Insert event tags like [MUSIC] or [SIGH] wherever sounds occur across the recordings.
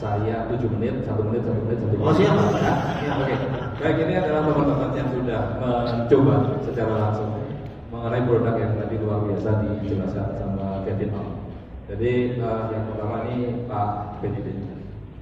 saya 7 menit, 1 menit, 1 menit, 1 menit. Oh, siap, Pak. Ya. Oke. Baik, ini adalah teman-teman yang sudah mencoba secara langsung mengenai produk yang tadi luar biasa dijelaskan sama Kevin. Jadi eh, yang pertama ini Pak Benidin.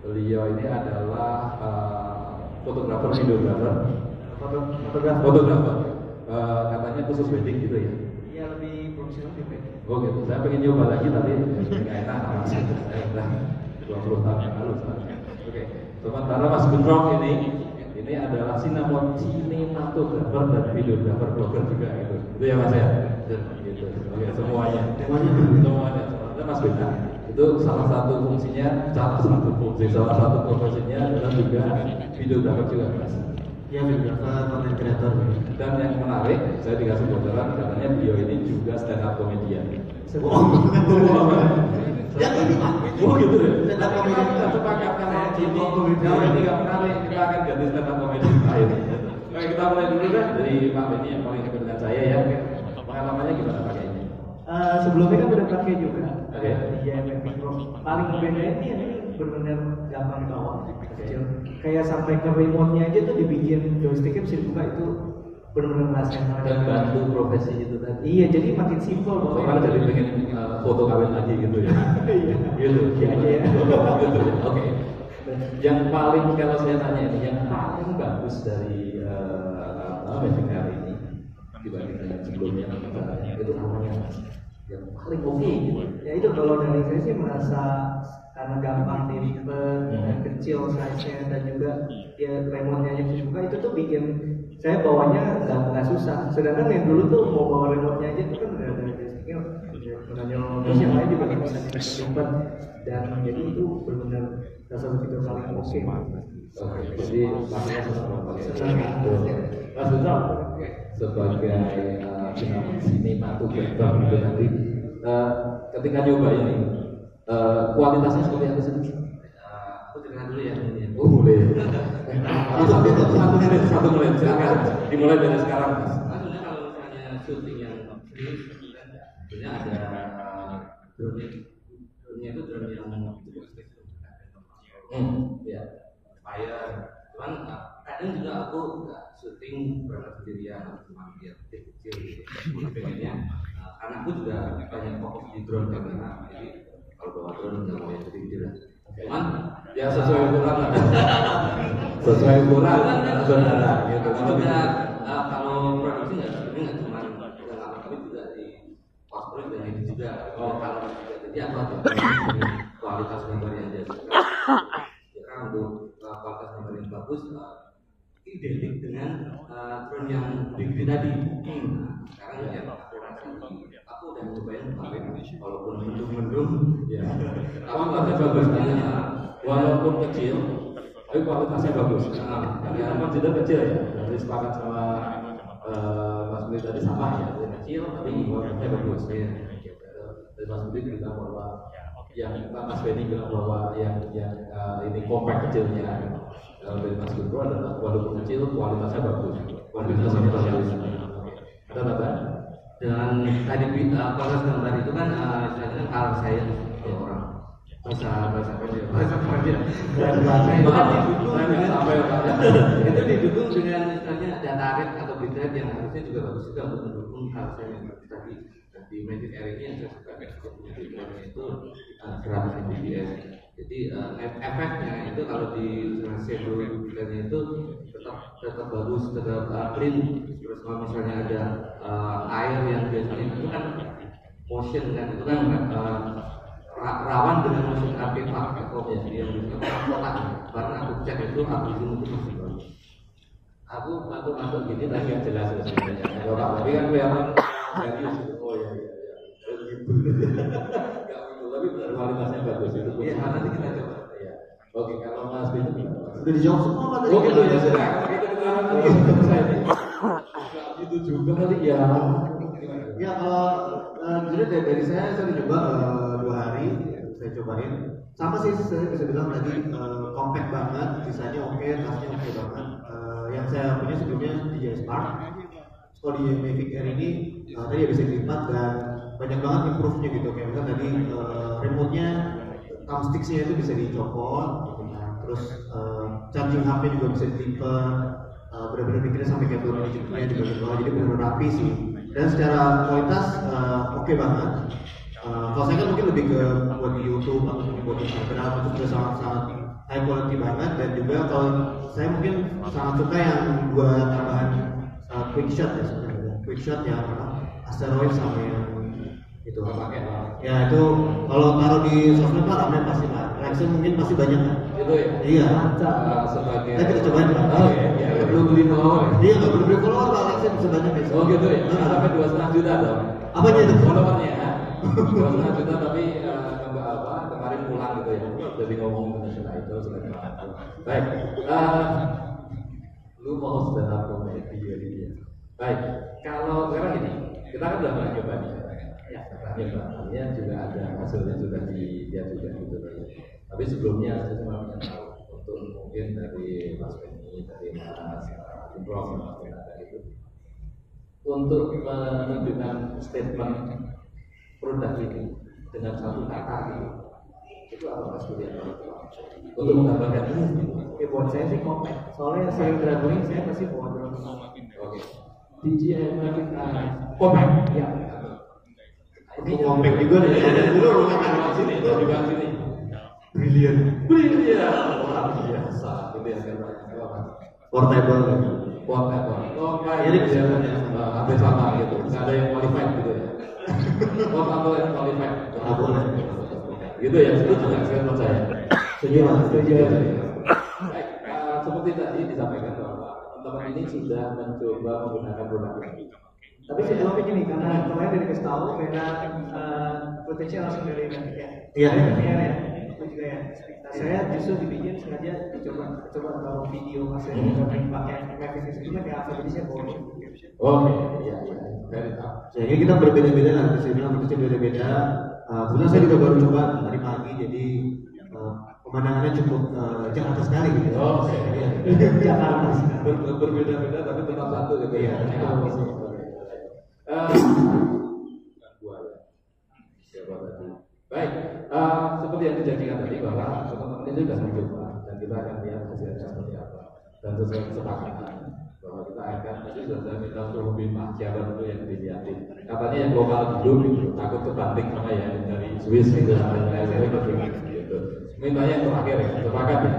Beliau ini adalah eh, fotografer, videografer, Foto- Fotografer. fotografer. Eh, katanya khusus wedding gitu ya. Iya lebih profesional baik. Oh gitu, saya pengen nyoba lagi tapi nggak enak udah 20 tahun yang lalu soalnya. Oke, sementara Mas Gendrong ini ini adalah sinamon cinematografer dan videografer blogger juga gitu. Itu ya Mas ya? Gitu. Oke, semuanya. Semuanya. Semuanya. Sementara Mas Bena itu salah satu fungsinya, salah satu fungsi, salah satu profesinya adalah juga videografer juga Mas. Iya videografer, konten kreator. Dan yang menarik, saya dikasih bocoran katanya beliau ini juga stand up comedian. Yang ini Pak. Oh gitu ya. Stand up Tapi comedian. kita sepakatkan Saya ini. contoh comedian. Kalau ini nggak menarik, kita akan ganti stand up comedian lain. [LAUGHS] Oke, kita mulai dulu deh dari Pak Benny yang paling dekat dengan saya ya. Pengalamannya gimana pakai ini? Eh, sebelumnya kan udah pakai juga Oke. Iya. Paling bedain ini ini benar-benar gampang dibawa, kecil. Kayak sampai ke remote-nya aja tuh dibikin joysticknya bisa dibuka itu benar-benar ngerasain Dan bantu profesi itu tadi. Iya, jadi makin simpel Soalnya jadi pengen uh, foto kawin lagi gitu ya. [LAUGHS] Iya. gitu. Iya aja ya. [LAUGHS] gitu. Oke. Yang paling kalau saya tanya ini, yang paling bagus dari uh, apa Magic Air ini dibandingkan yang sebelumnya itu namanya yang paling oke gitu. Ya itu kalau dari saya sih merasa karena gampang dilipat Hmm. dan kecil size-nya dan juga ya remote-nya yang bisa dibuka itu tuh bikin saya bawanya nggak susah. Sedangkan yang dulu tuh mau bawa remote-nya aja tuh kan udah ada joysticknya udah nyolong terus yang lain juga nggak bisa dilipat dan jadi itu benar-benar salah satu fitur paling oke. Oke, jadi makanya. Mas Rizal sebagai uh, sinematografer gitu nanti uh, ketika nyoba ini uh, kualitasnya seperti apa sih? aku cerita dulu ya ini. Oh boleh. Ah, satu, satu menit, satu menit. Silakan. Dimulai dari sekarang, Mas. Sebenarnya kalau misalnya syuting yang serius, sebenarnya ada drone drone itu drone yang cukup spesial. Hmm, ya. Fire, cuman kadang juga aku nggak syuting berangkat sendirian, cuma tim kecil gitu. Pengennya, karena aku juga banyak fokus di drone kamera, jadi kalau bawa drone nggak mau yang gede-gede. Cuman Ya sesuai ukuran lah. sesuai ukuran saudara. Gitu. Aku juga uh, kalau produksi nggak sebenarnya nggak cuma lama tapi juga di produk dan itu juga. Oh. kalau juga jadi aku ada kualitas gambar yang jadi kan untuk uh, kualitas gambar yang bagus uh, identik dengan drone yang gede tadi. Nah, sekarang ya aku rasa aku udah nyobain kemarin walaupun mendung-mendung Ya. Kualitasnya bagus kayaknya. Walaupun kecil, tapi kualitasnya bagus. Nah, karena kan tidak kecil ya. Dari sepakat sama eh, Mas Budi tadi sama ya. Kecil tapi kualitasnya bagus. Ya. Dari Mas Budi bilang bahwa yang Mas Benny bilang bahwa yang yang eh, ini compact kecilnya. Kalau dari Mas Guntur adalah walaupun kecil kualitasnya bagus. Kualitasnya bagus. Ada tambahan? dengan tadi uh, kualitas gambar itu kan istilahnya kalau saya orang bahasa bahasa dia bahasa dia Dan bahasa itu didukung dengan sampai itu didukung dengan istilahnya data rate atau bit rate yang harusnya juga bagus juga untuk mendukung saya yang tadi. Di Magic Air ini yang saya suka Air itu uh, 100 fps jadi ef- efeknya itu kalau di shadow filternya itu tetap tetap bagus tetap uh, clean. Terus kalau misalnya ada air yang biasanya itu kan motion kan itu kan rawan dengan motion artifact atau yang bisa kotak karena aku cek itu aku zoom itu masih bagus Aku masuk masuk gini tapi nggak jelas ya sebenarnya. Kalau Pak tapi kan serius gitu. Oh gitu. Nggak begitu tapi kualitasnya bagus itu. Iya, nanti kita coba. Iya. Oke kalau Mas? Mas? Sudah dijawab semua Pak. Oh gitu ya sudah. Lagi gitu juga kali ya. Ya kalau uh, jujur dari, dari saya saya coba hari saya cobain. Sama sih saya bisa bilang tadi eh, compact banget sisanya oke tasnya oke banget. Eh, yang saya punya sebelumnya DJI Spark. Kalau di Mavic Air ini eh, tadi ya bisa dilipat dan banyak banget improve-nya gitu. Kayak misalnya tadi uh, remote-nya thumbstick-nya itu bisa dicopot gitu. Terus uh, charging HP juga bisa dilipat uh, benar-benar bikinnya sampai kayak belum juga bawah jadi benar-benar rapi sih. Dan secara kualitas uh, oke banget Uh, kalau saya kan mungkin lebih ke buat di YouTube atau mungkin buat Instagram itu sudah sangat-sangat high quality banget. Dan juga kalau saya mungkin sangat suka yang dua tambahan uh, quick shot ya sebenarnya. Quick shot yang apa? Asteroid sama yang itu pakai ya itu kalau taruh di sosmed pak ramai pasti pak. Reaction mungkin pasti banyak kan itu ya? Iya. Uh, sebagai Nah, kita cobain, Pak. oh iya iya. Belum beli follower ya? dia nggak perlu beli follower pak. Reaction bisa banyak ya oh gitu ya? Nah, sampai dua setengah juta dong. Apanya itu? followernya dua juta tapi uh, kembali apa kemarin pulang gitu ya. Jadi ngomong internasional itu selain baik uh, lu mau stand up comedy jadi ya? Baik kalau sekarang ini kita kan udah pernah coba nih ya. Artinya juga ada hasilnya sudah dilihat juga gitu ya. tapi sebelumnya saya cuma ingin tahu untuk mungkin dari Mas Benny dari Mas uh, Improv Mas Benata itu untuk menunjukkan statement produk ini dengan satu kata gitu itu apa mas kuliah untuk menggambarkan ini. Ya buat saya sih compact. Soalnya saya traveling saya pasti bawa drone. oke DJI Mavic Air compact Ya. Ini compact juga nih. Ada dulu rumah kan di sini. di bawah sini Brilliant. Brilian luar biasa itu yang saya tanya apa mas Portable. portable oh kayak Mirip gitu ya hampir sama gitu nggak ada yang qualified gitu ya portable yang qualified Nggak boleh. gitu ya itu juga saya percaya Setuju. Setuju. Baik, eh, seperti tadi disampaikan bahwa teman-teman ini sudah mencoba menggunakan produk ini. Tapi sebelumnya gini, karena kemarin dari kasih tahu beda uh, langsung dari Mavic ya. Iya. Iya ya. Itu juga ya. Nah, saya justru dibikin sengaja dicoba coba taruh video pas saya traveling pakai Mavic itu kayak apa jadi saya bawa. Oke, iya, iya, very tough. Jadi kita berbeda-beda lah, bisa bilang bentuknya beda-beda. Uh, kebetulan saya juga baru coba tadi pagi, jadi uh, pemandangannya cukup uh, Jakarta sekali gitu. ya. Oke. Iya. [LAUGHS] Jakarta. Ber- ber- Berbeda-beda tapi tetap satu gitu ya. Iya. Eh, ya. Baik, eh, seperti yang dijanjikan tadi bahwa teman-teman ini sudah mencoba dan kita akan lihat hasilnya seperti apa dan sesuai kesepakatan akan tadi sudah saya minta suruh lebih siapa dulu yang dilihatin katanya yang lokal dulu gitu takut kebanting sama yang dari Swiss gitu sama yang lain gitu mintanya yang terakhir ya sepakat ya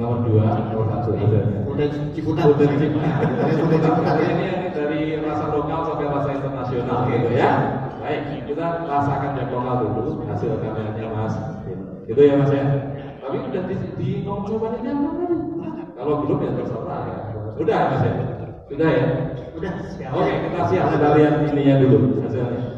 nomor dua nomor satu hasilnya Udah Ciputat. Udah Ciputat. Udah Ciputat ya. Ini dari rasa lokal sampai rasa internasional gitu ya. Baik, kita rasakan yang lokal dulu hasil kameranya Mas. Gitu ya Mas ya. Tapi udah di, di ngomong coba tadi? Kalau belum ya terserah ya. Udah Mas ya. Sudah ya. Udah siap. Oke, kita siap kita lihat ininya dulu hasilnya.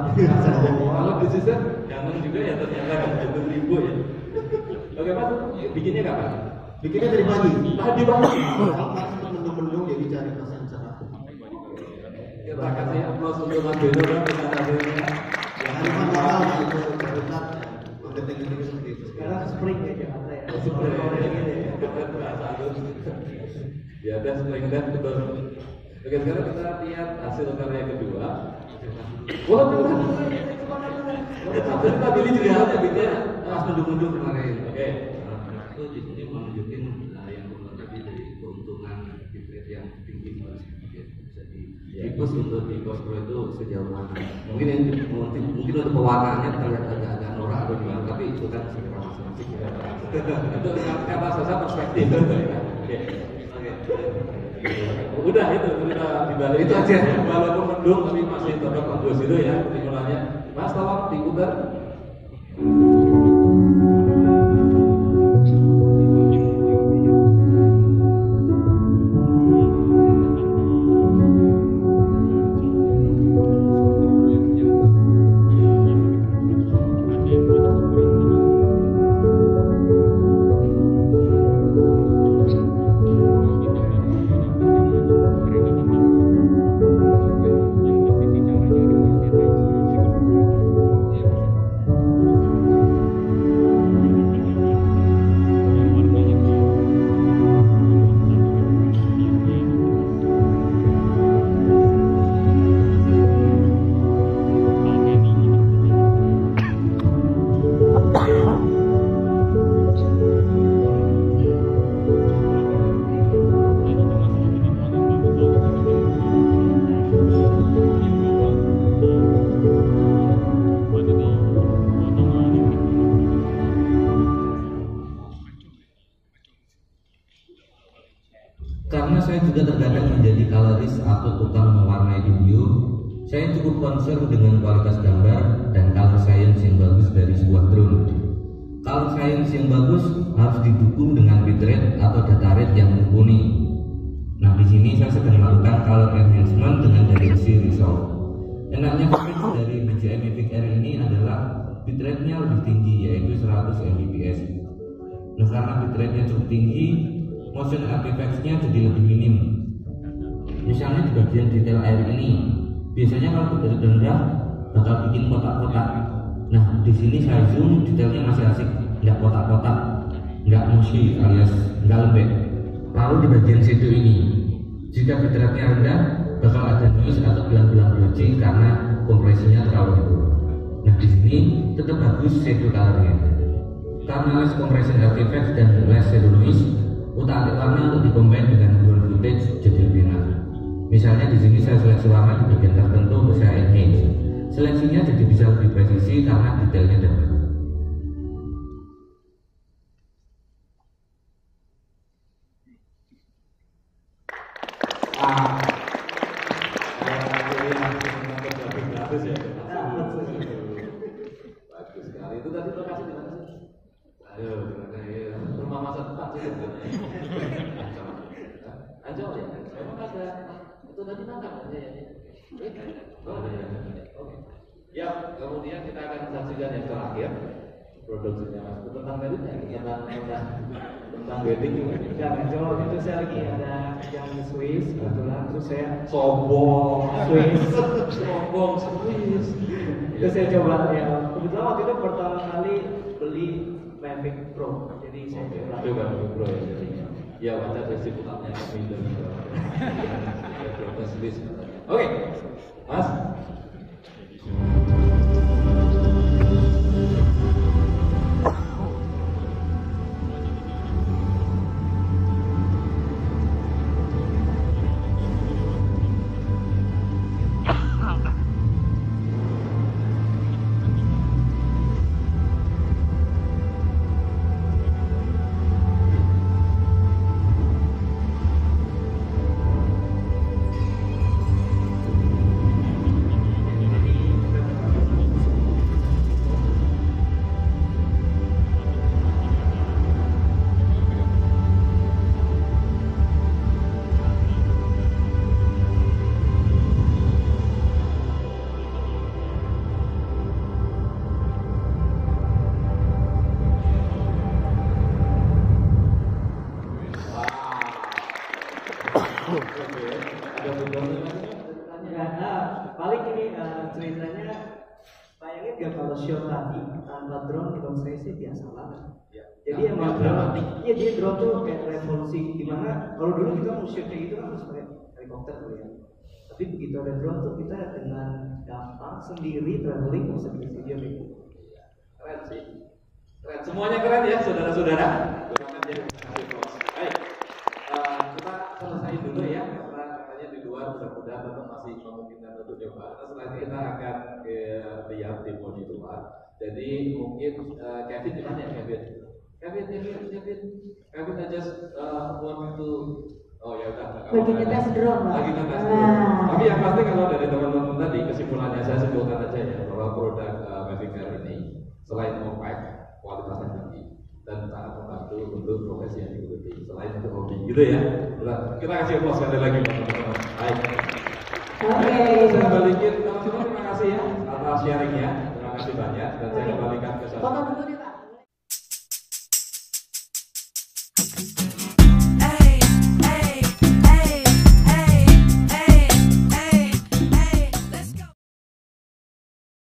Kalau di season jangan juga ya ternyata kan ribu ya. Oke mas, bikinnya kapan? Bikinnya dari pagi. Tadi sempat mendung-mendung jadi cari perasaan cerah. Kita kasih aplaus untuk Mas Beno hasilnya. Ya Pak, itu seperti itu. Sekarang spring ya Jakarta ya. Spring. Spring ya. Ya ada spring dan betul. Oke sekarang kita lihat hasil karya kedua. Wah, benar. Satu kita pilih juga ada bikinnya. Pas mendung-mendung kemarin. Oke. Nah, itu di sini menunjukin uh, yang pertama tadi dari keuntungan bitrate yang tinggi harus bisa di Iya. untuk di pro itu sejauh mana mungkin ini- mungkin, mungkin untuk pewarnaannya terlihat agak-agak norak atau gimana tapi itu kan selera masing-masing ya. itu kata saya perspektif ya. [LAUGHS] Oke. Udah itu kita dibalik Itu aja. Walaupun mendung tapi masih tetap bagus itu ya kesimpulannya. Mas tolong diputar. Saya cukup concern dengan kualitas gambar dan color science yang bagus dari sebuah drone. Color science yang bagus harus didukung dengan bitrate atau data rate yang mumpuni. Nah, di sini saya sedang melakukan color enhancement dengan dari resolve. Enaknya footage dari DJI Mavic Air ini adalah bitrate-nya lebih tinggi yaitu 100 Mbps. Nah karena bitrate-nya cukup tinggi, motion artifacts-nya jadi lebih minim. Misalnya di bagian detail air ini, biasanya kalau bitrate rendah bakal bikin kotak-kotak. Nah di sini saya zoom detailnya masih asik, nggak kotak-kotak, nggak mushy alias nggak lembek. Lalu di bagian situ ini, jika bitrate-nya rendah, bakal ada noise atau belang-belang blocking karena kompresinya terlalu dulu. Nah di sini tetap bagus shadow colornya karena less compression artifacts dan less shadow noise, utak atik warna untuk dikombin dengan drone footage jadi lebih enak. Misalnya di sini saya seleksi di bagian tertentu saya enhance. Seleksinya jadi bisa lebih presisi karena detailnya dapat. Ayo, di mana ya? Itu aja ya. Iya. Oke. Ya, kemudian kita akan saksikan yang terakhir produksinya Mas tentang meritnya, tentang tentang tentang wedding juga. Ya, kalau itu saya lagi ada yang Swiss kebetulan terus saya Sombong, Swiss sombong, Swiss. itu saya coba ya kebetulan waktu itu pertama kali beli Mavic Pro jadi saya coba Coba bro ya. Ya wajar dari putarnya kami. Oke, Mas. Ya, nah, paling ini eh, ceritanya bayangin gak kalau show tadi tanpa drone menurut saya sih biasa banget. Jadi Nah, emang drone, iya dia drone tuh kayak revolusi di mana kalau dulu kita mau shoot kayak gitu kan harus pakai helikopter dulu ya. Tapi begitu ada drone tuh kita dengan gampang sendiri traveling video kayak gitu. Keren sih. Keren. Semuanya keren ya, saudara-saudara. Doakan jadi kasih close. Baik. Eh, kita selesai dulu ya, karena katanya di luar mudah-mudahan tetap masih memungkinkan untuk coba. karena setelah itu kita akan eh, lihat di luar. Jadi mungkin eh, Kevin di mana ya Kevin? Kevin, Kevin, Kevin, Kevin I just uh, want to Oh ya udah. Lagi ngetes drone, Pak. Lagi ngetes Ah. drone. Tapi yang pasti kalau dari teman-teman tadi kesimpulannya saya simpulkan aja ya bahwa produk uh, Mavic Air ini selain compact, kualitasnya tinggi dan sangat membantu untuk profesi yang digeluti selain untuk hobi gitu ya. Kita, kasih applause sekali lagi teman-teman. Baik. Oke. Saya balikin terima kasih ya atas sharingnya. Terima kasih banyak dan saya kembalikan ke nih